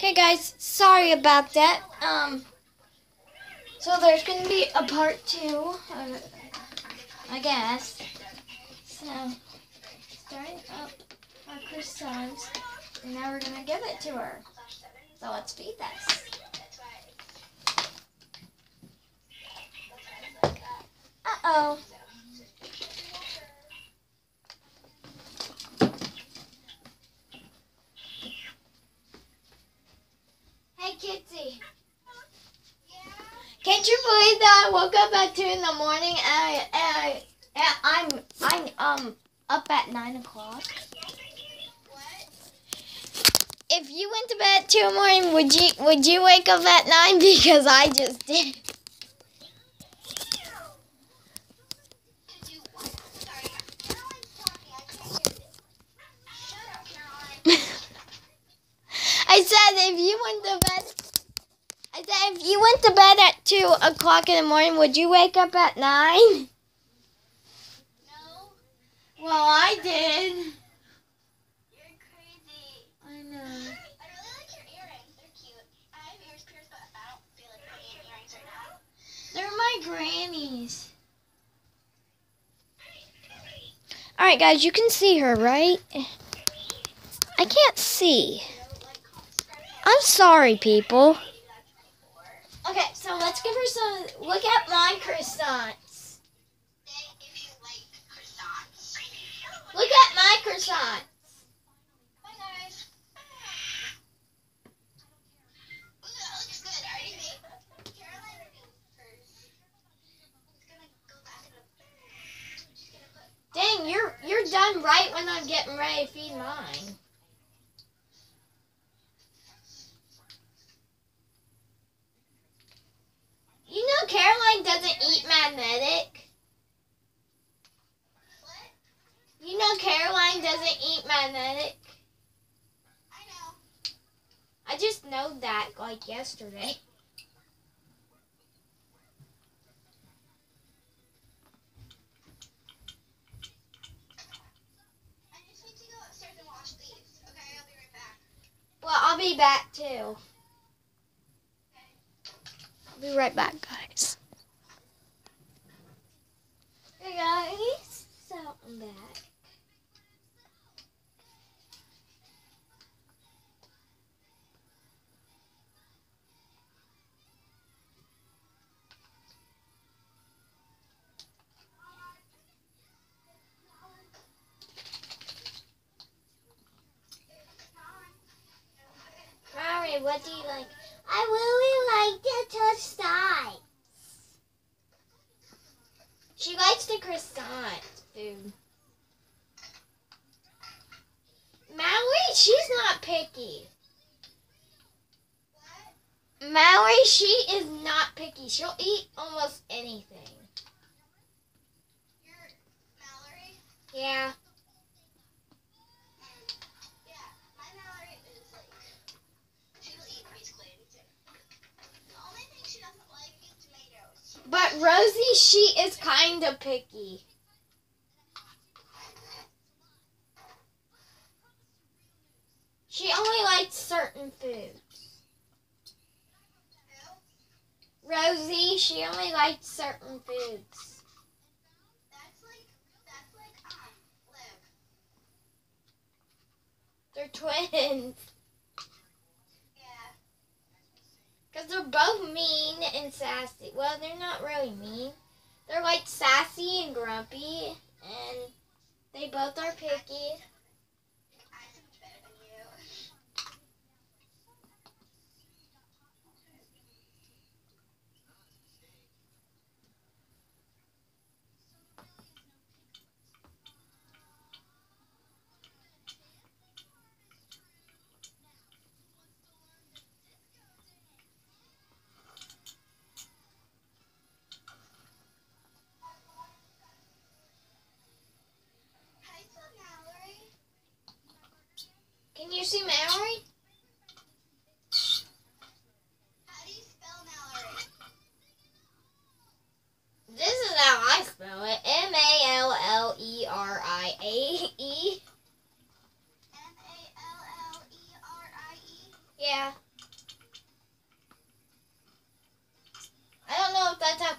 Okay, guys, sorry about that. Um, so there's gonna be a part two, uh, I guess. So, starting up our croissants, and now we're gonna give it to her. So let's feed this. Uh Can't you believe that I woke up at two in the morning and I, and I, and I'm I'm um up at nine o'clock? If you went to bed at two in the morning, would you would you wake up at nine? Because I just did. I said if you went to bed. I said if you went to bed at two o'clock in the morning, would you wake up at nine? No, Well, I did. you're crazy. I know. I really like your earrings. They're cute. I have ears pierced, but I don't feel like putting in earrings right now. They're my granny's. All right, guys, you can see her, right? I can't see. I'm sorry, people. So let's give her some. Look at my croissants. Croissants. Look at my croissant. Bye, guys. Ooh, that looks good. I already made Caroline hers. It's gonna go back in the. She's gonna put. Dang, you're you're done right when I'm getting ready to feed mine. You know Caroline doesn't eat magnetic. What? You know Caroline doesn't eat magnetic. I know. I just know that like yesterday. I just need to go upstairs and wash these. Okay, I'll be right back. Well, I'll be back too. I'll be right back, guys. Hey guys, so I'm back. What do you like? I really like to touch. She likes the croissant food. Mallerie, she's not picky. What? Mallerie, she is not picky. She'll eat almost anything. You're Mallerie? Yeah, she is kind of picky. She only likes certain foods. Rosie, she only likes certain foods. They're twins. Yeah. Because they're both mean and sassy. Well, they're not really mean. They're like sassy and grumpy. And they both are picky.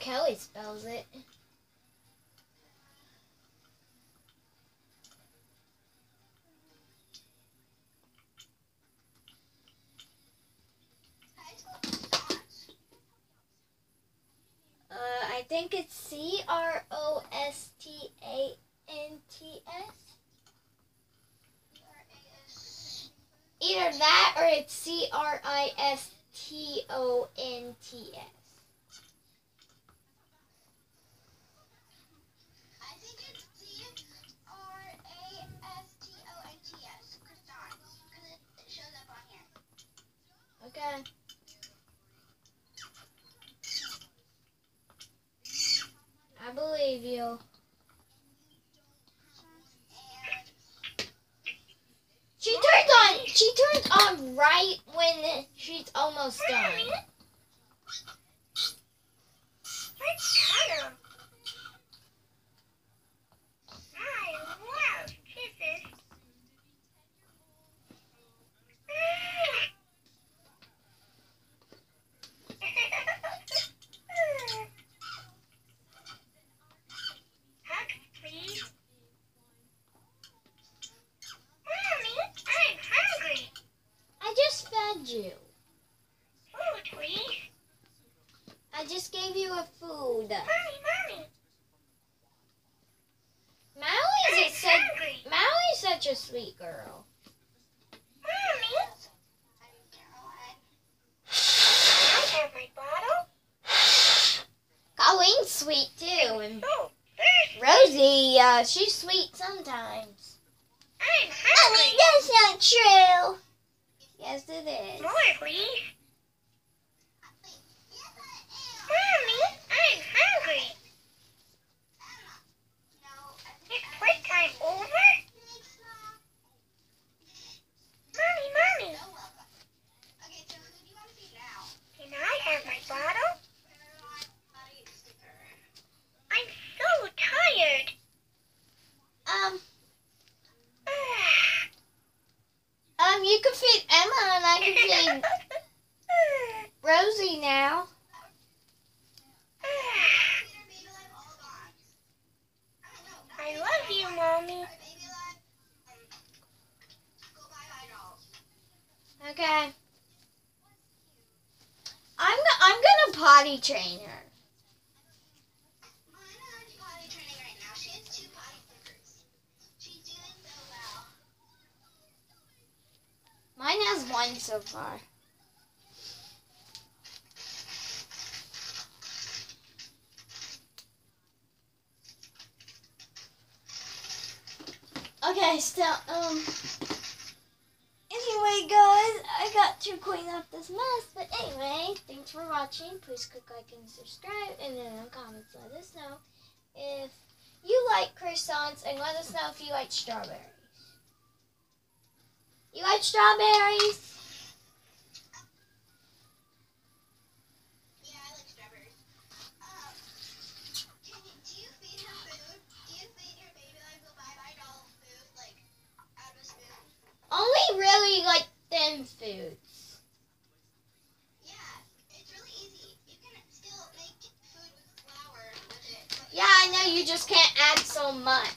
Kelly spells it. Uh, I think it's C R O S T A N T S. Either that or it's C R I S T O N T S. She turns on right when she's almost done. What's color? I love kisses. Hug, please. Mommy, I'm hungry. I just fed you. Food, please. I just gave you a food. Mommy, mommy, Maui's I'm is such, hungry. Maui's such a sweet girl. Mommy. I have my bottle. Colleen's sweet too, and Oh, there's Rosie, uh, she's sweet sometimes. I'm hungry. that's not true. Yes, it is. More, please. Mommy, I'm hungry. Is playtime over? Mommy, mommy. Can I have my bottle? I'm so tired. Um, um, you can feed Emma, and I can feed Rosie now. I love you, mommy. Okay. I'm go- I'm gonna potty train her. Mine has one so far. Okay, so um. Anyway, guys, I got to clean up this mess. But anyway, thanks for watching. Please click like and subscribe, and then in the comments let us know if you like croissants, and let us know if you like strawberries. You like strawberries? Thin foods. Yeah, it's really easy. You can still make food with flour with it. Yeah, I know you just can't add so much.